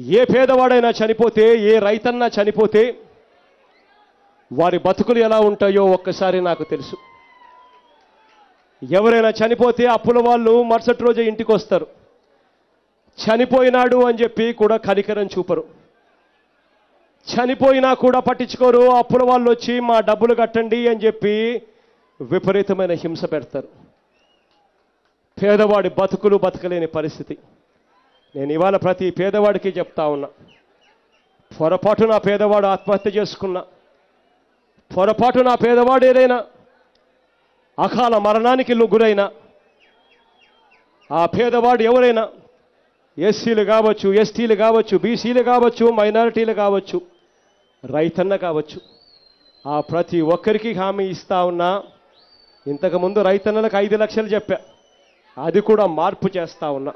ఏ పేదవాడైనా చనిపోతే ఏ రైతన్నా చనిపోతే వారి బతుకులు ఎలా ఉంటాయో ఒక్కసారి నాకు తెలుసు. ఎవరైనా చనిపోతే అప్పుల వాళ్ళు మరుసటి రోజే ఇంటికి వస్తారు చనిపోయినాడు అని చెప్పి కూడా కనికరం చూపరు. చనిపోయినా కూడా పట్టించుకోరు అప్పుల వాళ్ళు వచ్చి మా డబ్బులు కట్టండి అని చెప్పి విపరీతమైన హింస పెడతారు. పేదవాడి బతుకులు బతకలేని పరిస్థితి. నేను ఇవాళ ప్రతి పేదవాడికి చెప్తా ఉన్నా. పొరపాటు నా పేదవాడు ఆత్మహత్య చేసుకున్నా. పొరపాటు నా పేదవాడు ఏదైనా అకాల మరణానికి లు- గురైనా ఆ పేదవాడు ఎవరైనా ఎస్సీలు కావచ్చు ఎస్టీలు కావచ్చు బీసీలు కావచ్చు మైనారిటీలు కావచ్చు రైతన్న కావచ్చు ఆ ప్రతి ఒక్కరికి హామీ ఇస్తా ఉన్నా. ఇంతకుముందు రైతన్నలకు ఐదు లక్షలు చెప్పా. అది కూడా మార్పు చేస్తా ఉన్నా.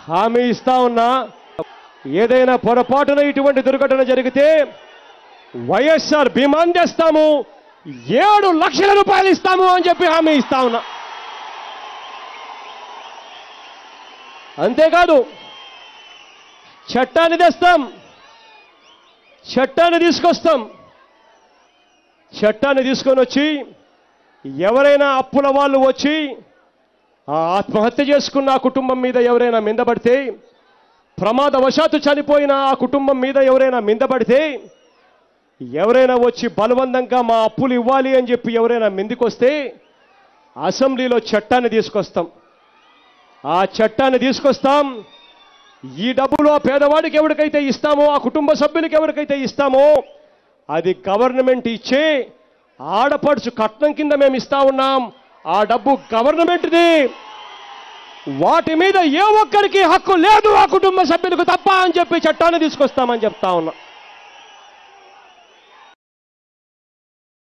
హామీ ఇస్తా ఉన్నా. ఏదైనా పొరపాటున ఇటువంటి దుర్ఘటన జరిగితే వైఎస్ఆర్ బీమా చేస్తాము. ఏడు లక్షల రూపాయలు ఇస్తాము అని చెప్పి హామీ ఇస్తా ఉన్నా. అంతేకాదు చట్టాన్ని తెస్తాం. చట్టాన్ని తీసుకొస్తాం. చట్టాన్ని తీసుకొని వచ్చి ఎవరైనా అప్పుల వాళ్ళు వచ్చి ఆత్మహత్య చేసుకున్న ఆ కుటుంబం మీద ఎవరైనా మిందపడితే ప్రమాదవశాత్తు చనిపోయిన ఆ కుటుంబం మీద ఎవరైనా మిందపడితే ఎవరైనా వచ్చి బలవంతంగా మా అప్పులు ఇవ్వాలి అని చెప్పి ఎవరైనా మిందుకొస్తే అసెంబ్లీలో చట్టాన్ని తీసుకొస్తాం. ఆ చట్టాన్ని తీసుకొస్తాం. ఈ డబ్బులు ఆ పేదవాడికి ఎవరికైతే ఇస్తామో ఆ కుటుంబ సభ్యులకి ఎవరికైతే ఇస్తామో అది గవర్నమెంట్ ఇచ్చే ఆడపడుచు కట్నం కింద మేము ఇస్తా ఉన్నాం. ఆ డబ్బు గవర్నమెంట్ది. వాటి మీద ఏ ఒక్కరికి హక్కు లేదు ఆ కుటుంబ సభ్యులకు తప్ప అని చెప్పి చట్టాన్ని తీసుకొస్తామని చెప్తా ఉన్నా.